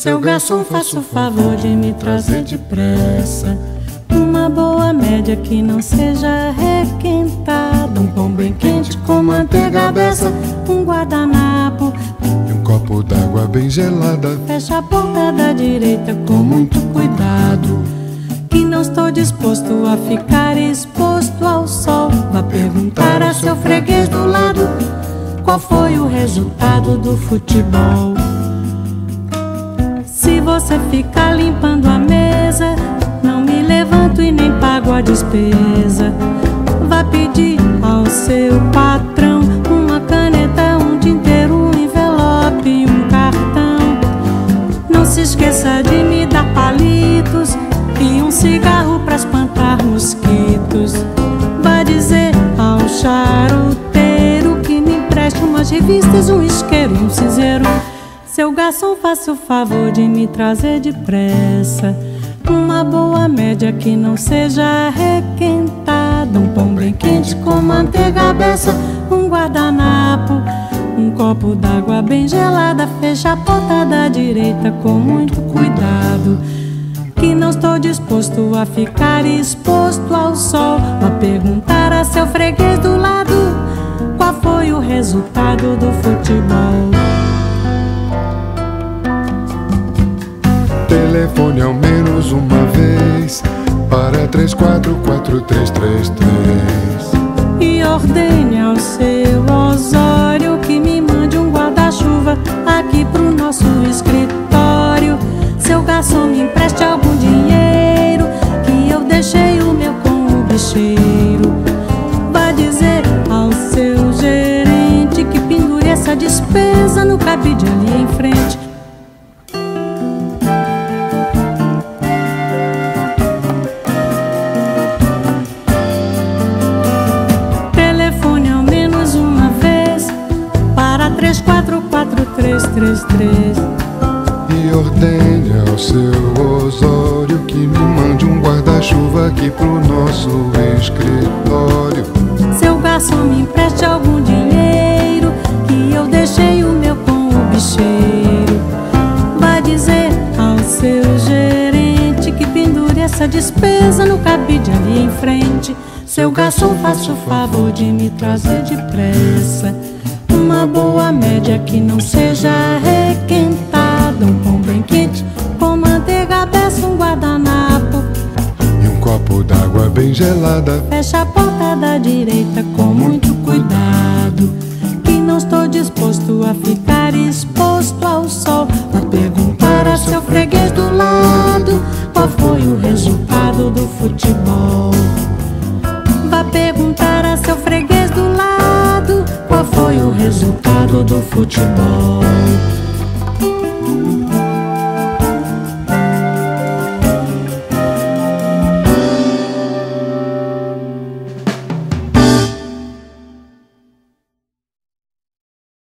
Seu garçom, faça o favor de me trazer depressa uma boa média que não seja requentada. Um pão bem quente com manteiga dessa, um guardanapo e um copo d'água bem gelada. Fecha a porta da direita com muito cuidado. Que não estou disposto a ficar exposto ao sol. Vá perguntar a seu freguês do lado qual foi o resultado do futebol. Se você ficar limpando a mesa, não me levanto e nem pago a despesa. Vá pedir ao seu patrão uma caneta, um tinteiro, um envelope e um cartão. Não se esqueça de me dar palitos e um cigarro para espantar mosquitos. Vá dizer ao charuteiro que me empreste umas revistas, um isqueiro e um cinzeiro. Garçom, faça o favor de me trazer depressa uma boa média que não seja requentada. Um pão bem quente com manteiga beça, um guardanapo, um copo d'água bem gelada. Fecha a porta da direita com muito cuidado. Que não estou disposto a ficar exposto ao sol. A perguntar a seu freguês do lado qual foi o resultado do futebol. Para 344333 E ordene ao seu Osório que me mande um guarda-chuva aqui pro nosso escritório. Seu garçom me empreste algum dinheiro que eu deixei o meu com o bicheiro. Vá dizer ao seu gerente que pendure essa despesa no cabide ali em frente. 344333. E ordene ao seu Osório que me mande um guarda-chuva aqui pro nosso escritório. Seu garçom me empreste algum dinheiro que eu deixei o meu com o bicheiro. Vá dizer ao seu gerente que pendure essa despesa no cabide ali em frente. Seu garçom, faça o favor de me trazer depressa uma boa média que não seja requentada. Um pão bem quente com manteiga beça, um guardanapo E um copo d'água bem gelada. Fecha a porta da direita com muito cuidado. Que não estou disposto a ficar exposto ao sol. Foi o resultado do futebol.